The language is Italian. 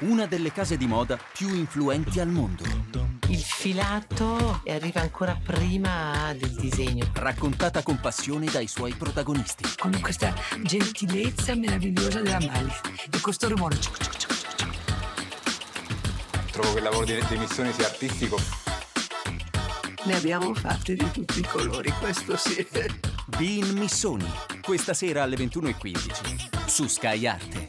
una delle case di moda più influenti al mondo. Il filato arriva ancora prima del disegno. Raccontata con passione dai suoi protagonisti. Con questa gentilezza meravigliosa della Mali e questo rumore. Trovo che il lavoro di, di missione sia artistico. Ne abbiamo fatte di tutti i colori, questo sì. Bean Missoni, questa sera alle 21.15 su Sky Arte.